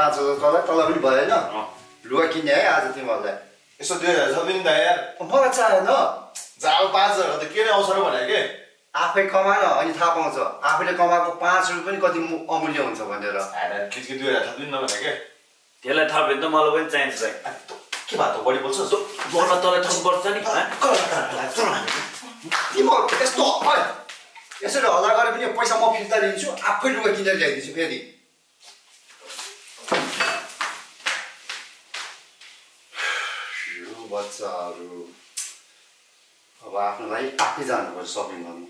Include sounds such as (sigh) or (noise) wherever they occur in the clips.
पाँच हजार तल तल पनि भएन। लुगा किने है आज तिमीहरूलाई यसो दुई हजार छ नि त यार मलाई चाहिएन जाल पाँच हजार त के नै आउँछ र भने के आफै कमाएन अनि थाहा पाउँछ आफूले कमाएको पाँच रुपियाँ पनि कति मु- अमूल्य हुन्छ भनेर किचकी दुई हजार थपिदिनु न भने के त्यसलाई थप्यो भने त मलाई पनि चाहिन्छ चाहिँ के भएको त बढी बोल्छ बोल्न तँलाई थप्नुपर्छ नि हँ? तिमीहरू यस्तो यसरी हल्ला गरे पनि पैसा म फिर्ता लिन्छु आफै लुगा किनेर ल्याइदिन्छु फेरि यो बच्चाहरू अब आफ्नो लागि आफै जानुपर्छ सपिङ गर्नु।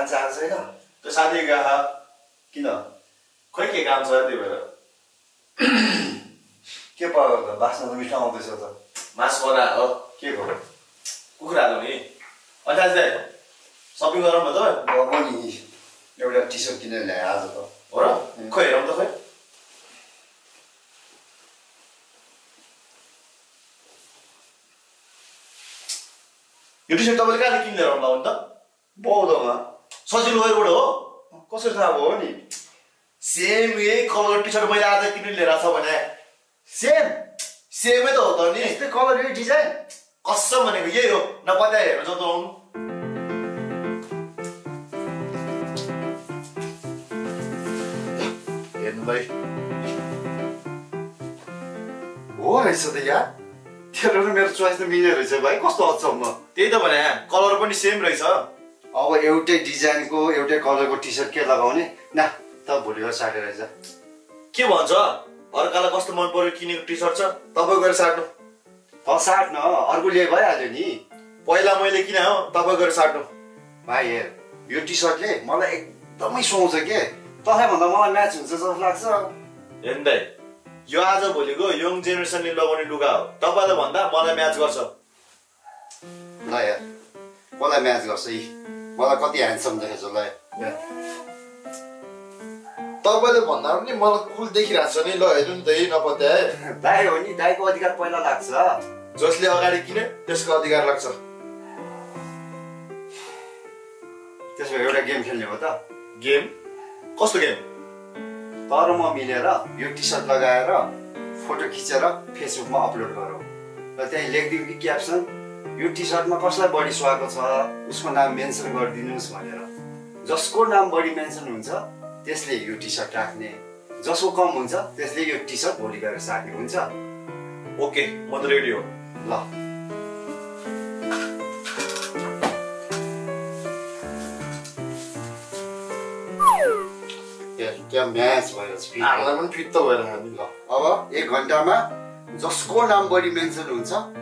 कान्छ आएको छैन त्यो साथी गएको किन खोइ के काम छ त्यही भएर के पकाएको त बास्ना त मिठो आउँदैछ त मासु बनाएर हो के भयो कुखुराको नि अन्त आज चाहिँ सपिङ गरौँ न त अब नि एउटा टी सर्ट किनेर ल्याएँ आज त हो र खोइ हेरौँ त खोइ यो टी सर्ट तपाईँले कहाँले किनेर आउनु लाउनु त बौद्धमा सजिलो वेयरबाट हो कसरी थाहा भयो नि? सेम यही कलर टी सर्ट मैले आज किनेर लिएर छ भने। सेम सेमै त हो त नि। यस्तै कलर यही डिजाइन कसम भनेको यही हो। नपत्याए हेर्नु जाउँ त आउनु। हेर्नु भाइ। हो रहेछ त तेरो र मेरो चोइस त मिल्ने रहेछ भाइ। कस्तो अचम्म त्यही त भने कलर पनि सेम रहेछ। अब एउटै डिजाइनको एउटै कलरको टी सर्ट के लगाउने? न त भोलि गएर साटेर रहेछ के भन्छ? अर्कालाई कस्तो मन पर्यो किनेको टी सर्ट छ? तपाईँ गएर साट्नु। त साट न अर्को ल्याए भइहाल्यो नि। पहिला मैले किने हो तपाईँ गएर साट्नु। भाइ हेर यो टी सर्टले मलाई एकदमै सुहाउँछ के? तँलाई भन्दा मलाई म्याच हुन्छ जस्तो लाग्छ। हेर्नु दाइ यो आज भोलिको यङ जेनेरेसनले लगाउने लुगा हो। तपाईँलाई भन्दा मलाई म्याच गर्छ। ल यार कसलाई म्याच गर्छ यी? मलाई कति ह्यान्डसम देखेछ ल। तपाईँले भन्दा पनि मलाई कुल देखिरहेको छ नि। ल हेर्नु नि त यही नपत्याए दाइ हो नि दाइको अधिकार पहिला लाग्छ। जसले अगाडि किने त्यसको अधिकार लाग्छ। त्यसो भए एउटा गेम खेल्ने हो त। गेम? कस्तो गेम? तर म मिलेर यो टी सर्ट लगाएर फोटो खिचेर फेसबुकमा अपलोड गरौँ। र त्यहीँ लेखिदिउँ कि क्याप्सन। यो टी सर्टमा कसलाई बढी सुहाएको छ उसको नाम मेन्सन गरिदिनुहोस् भनेर। जसको नाम बढी मेन्सन हुन्छ त्यसले यो टी सर्ट राख्ने। जसको कम हुन्छ त्यसले यो टी सर्ट भोलि गएर साट्ने हुन्छ। ओके म त रेडी हो। ल। त्यहाँ म्याच भएर छ हामीलाई पनि फिट त भएर हामी ल। अब एक घन्टामा जसको नाम बढी मेन्सन हुन्छ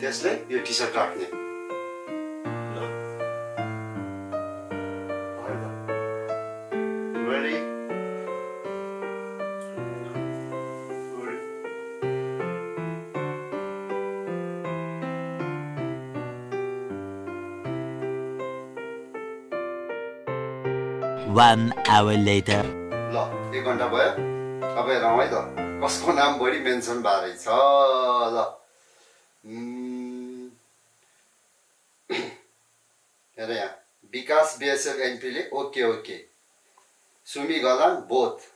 त्यसले यो टी सर्ट राख्ने Ready? One hour later. ल एक घन्टा भयो। अब हेरौँ है त। कसको नाम बढी मेन्सन भएर रहेछ ल उम्, हेर यहाँ बिएसएल एनपीले ओके ओके सुमी गलान बोथ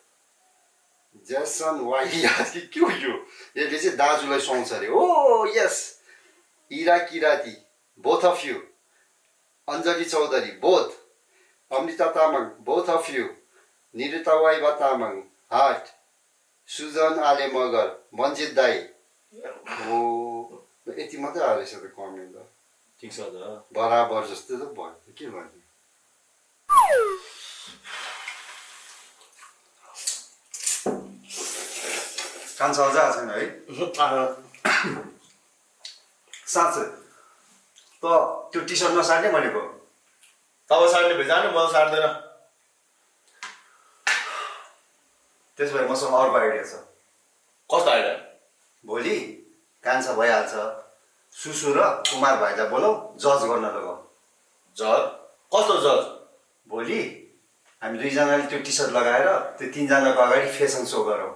जेसन वाइया कि के हो यो यसले चाहिँ दाजुलाई सुहाउँछ अरे ओ yes Ira Kirati both of you Anjali Chaudhary both Amrita Tamang both of you Niruta Waiba Tamang हाट सुजन आले मगर मन्जित दाई ओ यति मात्रै आएछ त कमेन्ट त ठिक छ त बराबर जस्तो त भयो के भन्ने कान्छ अझ आएको छैन है साँच्चै त त्यो टी सर्ट नसाट्ने भनेको तपाईँ सार्ने भेजानु म सार्दैन त्यसो भए मसँग अर्को आइडिया छ कस्तो आइडिया भोलि कान्छा भइहाल्छ सुसु र कुमार भाइलाई बोलाऊ जज गर्न लगाऊ जज कस्तो जज भोलि हामी दुईजनाले त्यो टी सर्ट लगाएर त्यो तिनजनाको अगाडि फेसन सो गरौँ।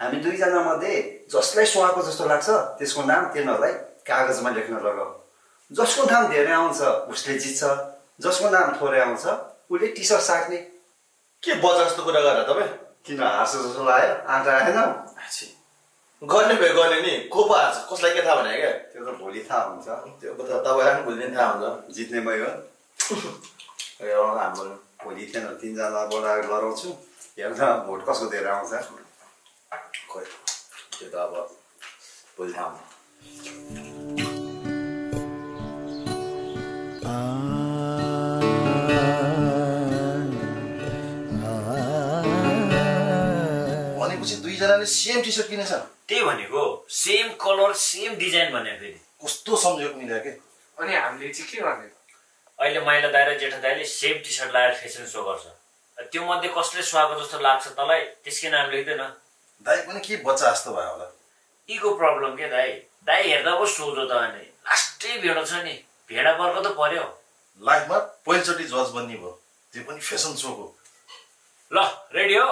हामी दुईजना मध्ये जसलाई सुहाएको जस्तो लाग्छ त्यसको नाम तिनीहरूलाई कागजमा लेख्न लगाऊ। जसको नाम धेरै आउँछ उसले जित्छ। जसको नाम थोरै आउँछ उसले टी सर्ट साट्ने। के बजा जस्तो कुरा गरेर तपाईँ? किन हाँस जस्तो लाग्यो? आँटा आएन। गर्ने भए गर्ने नि। को पो हाल्छ कसलाई के थाहा भने क्या त्यो त भोलि थाहा हुन्छ। त्यो त तपाईँलाई पनि भोलि थाहा हुन्छ। जित्ने मै हो (laughs) ए, अँ, हाम्रो भोलि थिएन तिनजना बोलाएर लडाउँछु हेर्न भोट कसको धेरै आउँछ? खोइ त्यो त अब भोलि थाहा भनेपछि दुईजनाले सेम टी सर्ट किनेछ। त्यही भनेको सेम कलर सेम डिजाइन भने फेरि। कस्तो संयोग मिल्यो के? अनि हामीले चाहिँ के गर्ने? त अहिले माइला दाइ र जेठा दाइले सेम टी सर्ट लगाएर फेसन सो गर्छ। त्यो मध्ये कसले सुहाएको जस्तो लाग्छ तँलाई? त्यसकै नाम लेख्दैन। दाइ पनि के बच्चा जस्तो भयो होला? इको प्रब्लम के दाइ दाइ हेर्दा पो सोझो त अनि लास्टै भेडो छ नि। भेडा पर्को त पर्यो। लाइफमा पहिलोचोटि जज बन्ने भयो। त्यो पनि फेसन सोको। ल रेडी हो?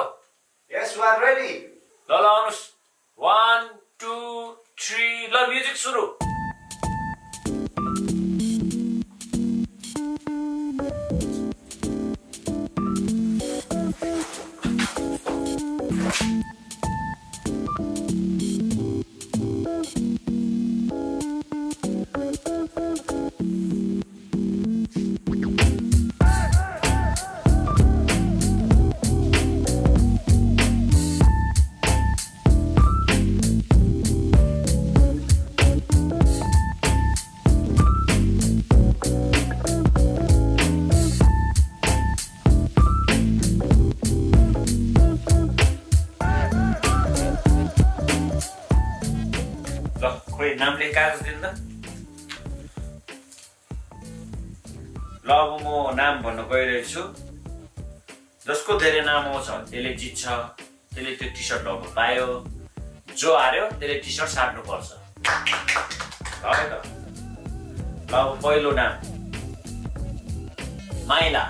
यस वी आर रेडी ल ल आउनुहोस्। वान टू थ्री ल म्युजिक सुरु। ल खोइ नाम लेख कागज त ल अब म नाम भन्न गइरहेको छु जसको धेरै नाम आउँछ त्यसले जित्छ त्यसले त्यो टी सर्ट लगाउनु पायो जो हार्यो त्यसले टी सर्ट साट्नुपर्छ है त ल अब पहिलो नाम माइला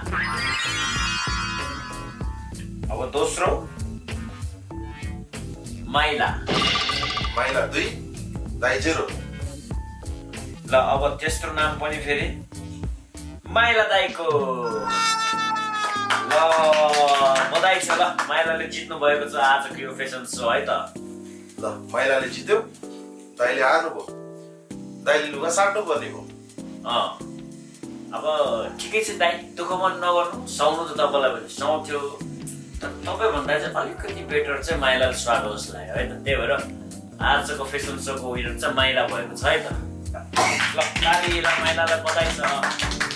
अब दोस्रो माइला माइला दुई दाइ जेरो ल अब तेस्रो नाम पनि फेरि माइला दाईको। ल बधाई छ ल माइलाले जित्नु भएको छ आजको यो फेसन सो है त। ल माइलाले जित्यो। दाइले हार्नु भयो। दाइले लुगा साट्नु पर्ने भयो। अँ। अब ठिकै छ दाई दुःख मन नगर्नु सुहाउनु त तपाईँलाई पनि सुहाउँथ्यो तर तपाईँभन्दा चाहिँ अलिकति बेटर चाहिँ माइलाले स्वागत जस्तो लाग्यो है त। त्यही भएर आजको फेसन सोको विनर चाहिँ माइला भएको छ है त। ल ताली ल माइलालाई बधाई छ।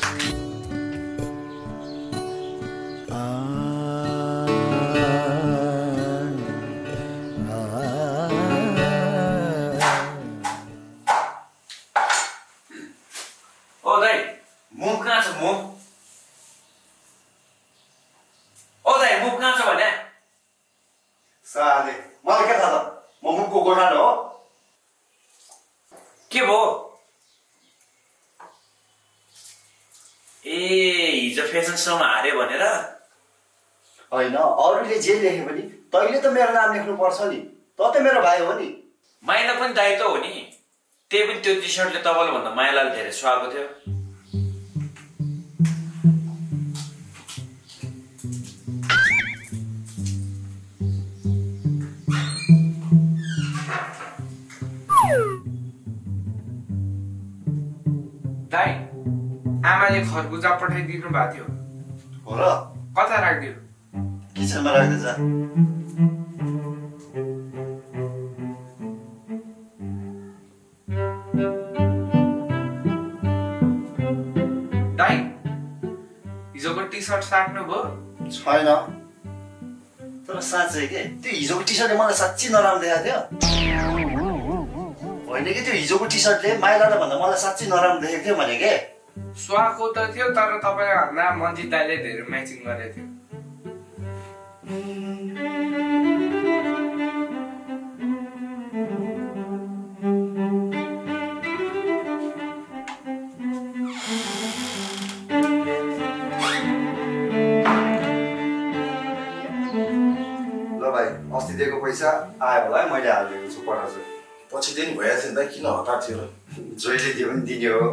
लेखे पनि तैँले त मेरो नाम लेख्नु पर्छ नि। त त मेरो भाइ हो नि। माइला पनि दायित्व हो नि। त्यही पनि त्यो टी सर्टले तपाईँलाई भन्दा माइलाले धेरै सुहाएको थियो। दाई आमाले खरबुजा पठाइदिनु भएको थियो। हो र? कता राखिदियो? किचनमा राख्दै जा हिजोको टी सर्ट साट्नु भयो छैन तर साँच्चै के त्यो हिजोको टी सर्टले मलाई साँच्ची नराम्रो देखाएको थियो होइन कि त्यो हिजोको टी सर्टले माइलालाई भन्दा मलाई साँच्ची नराम्रो देखेको थियो भने के सुहाएको त थियो तर तपाईँभन्दा मन्जित दाईले धेरै म्याचिङ गरेको थियो दिएको पैसा आयो होला है मैले हालिदिएको छु पठाउँछु पछि दिन भइहाल्छ नि दाइ किन हतार थियो? जहिले दियो भने दिने हो।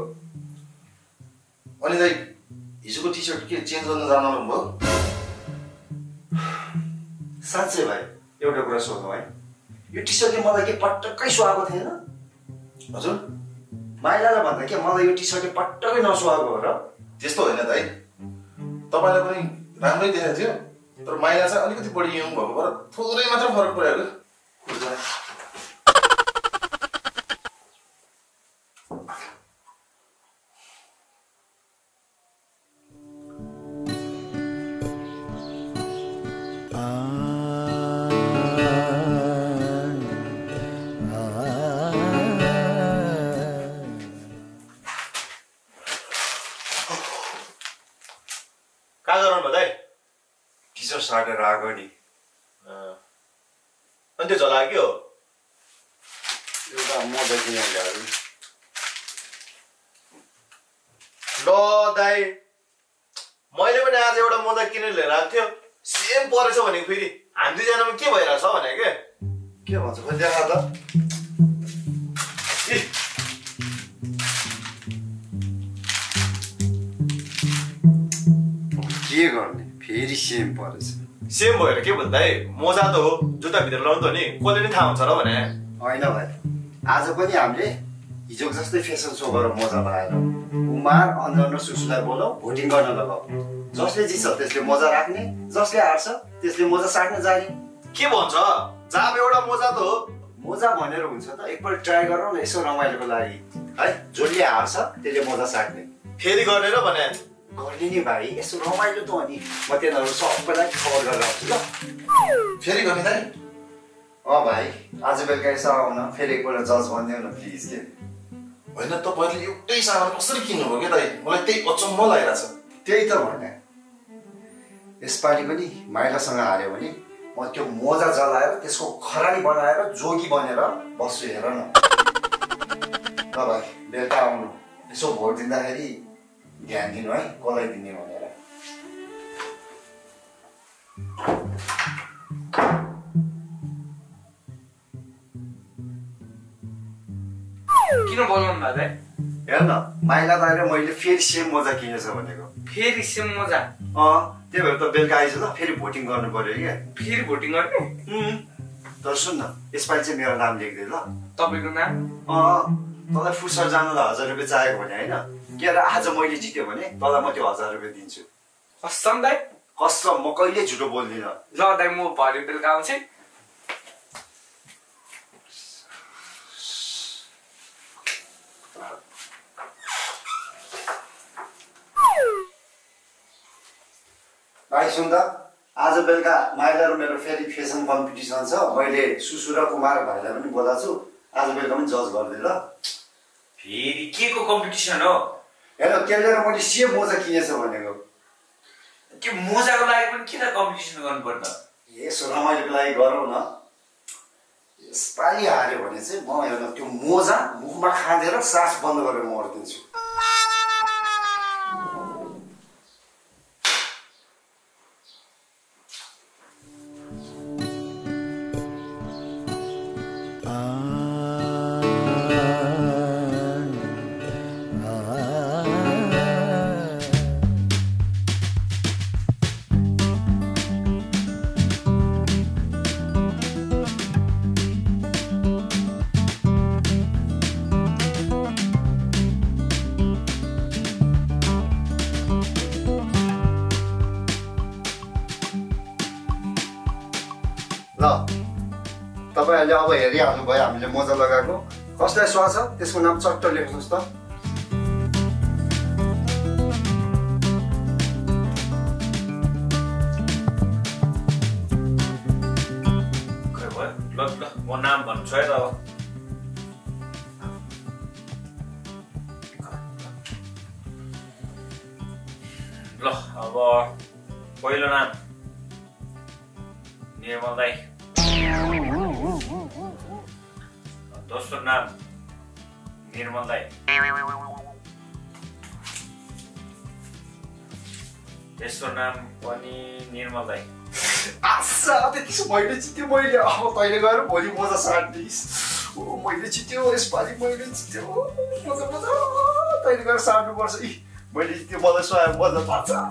अनि दाइ हिजोको टी सर्ट के चेन्ज गर्न जानु भयो साँच्चै भाइ एउटा कुरा सोध्नु है। यो टी सर्टले मलाई के पटक्कै सुहाएको थिएन हजुर। माइलालाई भन्दा के मलाई यो टी सर्टले पटक्कै नसुहाएको हो र? त्यस्तो होइन दाइ तपाईँलाई पनि राम्रै देखाएको थियो तर माइला चाहिँ अलिकति बढी यङ भएको भएर थोरै मात्र फरक पऱ्यो एउटा मजा किनेर ल्याएको नि। ल दाइ मैले पनि आज एउटा मोजा किनेर लिएर आएको थियो सेम परेछ भनेको फेरि हामी दुईजनामा के भइरहेछ भने के के भन्छ खोइ देखा त के गर्ने फेरि सेम परेछ सेम भएर के भन्दा है मोजा त हो जुत्ताभित्र लाउनु त हो नि कसले नि थाहा हुन्छ र भने होइन भाइ आज पनि हामीले हिजोको जस्तै फेसन सो गरेर मजा लगाएर कुमार अन्जन र सुसुलाई बोलाऊ भोटिङ गर्न लगाऊ। जसले जित्छ त्यसले मजा राख्ने जसले हार्छ त्यसले मजा साट्न जाने। के भन्छ? जाम एउटा मोजा त हो। मजा भनेर हुन्छ त एकपल्ट ट्राई गरौँ न यसो रमाइलोको लागि। है जसले हार्छ त्यसले मजा साट्ने। फेरि गर्ने र भने? गर्ने नि भाइ यसो रमाइलो त हो नि। म तिनीहरू सबैलाई खबर गरेर आउँछु ल। फेरि गर्ने दाइ अँ भाइ आज बेलुका यसो आउन फेरि एकपल्ट जज भनिदिउ न प्लिज के? होइन तपाईँले एउटै सामान कसरी किन्नुभयो क्या दाइ? मलाई त्यही अचम्म लागिरहेछ। त्यही त भने यसपालि पनि माइलासँग हार्यो भने म त्यो मोजा जलाएर त्यसको खरानी बनाएर जोगी बनेर बस्छु हेर न। ल भाइ बेलुका आउनु। यसो भोट दिँदाखेरि ध्यान दिनु है कसलाई दिने भनेर दाइ हेर न माइला दाएर मैले फेरि सेम मोजा किनेछ भनेको। फेरि सेम मजा? अँ त्यही भएर त बेलुका आइज ल फेरि भोटिङ गर्नु पर्यो क्या फेरि भोटिङ गर्ने? तर सुन न यसपालि चाहिँ मेरो नाम लेखिदिए ल। तपाईँको नाम? अँ तँलाई फुटसर जानलाई हजार रुपियाँ चाहियो भने होइन। के अरे आज मैले जित्यो भने तँलाई म त्यो हजार रुपियाँ दिन्छु। कसम दाइ कसम म कहिले झुटो बोल्दिनँ। ल दाइ म भरे बेलुका आउँछु। भाइ सुन त। आज बेलुका माइला र मेरो फेरि फेसन कम्पिटिसन छ मैले सुसु र कुमार भाइलाई पनि बोलाएको छु। आज बेलुका पनि जज गरिदिएँ ल। फेरि के को कम्पिटिसन हो? हेर त्यसले र मैले सेम मोजा किनेछ भनेको। त्यो मोजाको लागि पनि किन कम्पिटिसन गर्नु पर्छ यसो रमाइलोको लागि गरौँ न। यसपालि हार्यो भने चाहिँ म हेर्न त्यो मोजा मुखमा खाँदेर सास बन्द गरेर म तपाईँले अब हेरिहाल्नु भयो हामीले मोजा लगाएको। कसलाई सुहा छ? त्यसको नाम चट्ट लेख्नुहोस् त। म नाम भन्छु है त अब। ल अब पहिलो नाम। निर्मल दाई दोस्रो नाम निर्मल दाई तेस्रो नाम पनि निर्मल दाई आशा त्यति मैले जित्यो मैले। अब तैँले गएर भोलि मोजा साट्दिस् मैले जित्यो यसपालि मैले जित्यो मजा मजा। तैँले गएर साट्नुपर्छ इ मैले जित्यो मलाई सुहायो मजा थाहा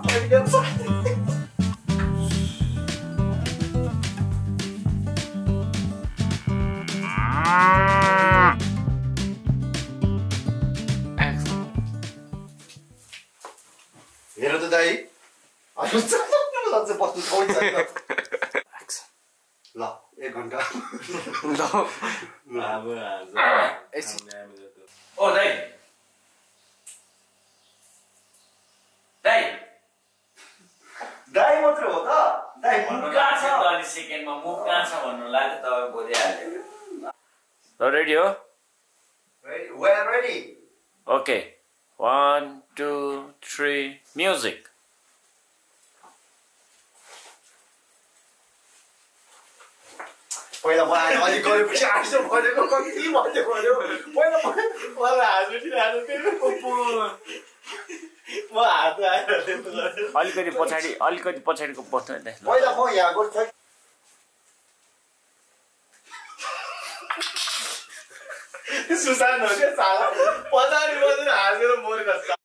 अनि सेकेन्डमा मुख कहाँ छ भन्नु लाग्यो तपाईँ बोलिहाल्यो रेडी हो. Okay one two three music पहिला मलाई अलिक गरेपछि आइसो भनेको कति भन्यो भन्यो पहिला मलाई हात उठिरहेको म अलिकति पछाडि अलिकति पछाडिको बस्नु। पहिला म यहाँ गर्थेँ सुसान हो क्या साला पछाडि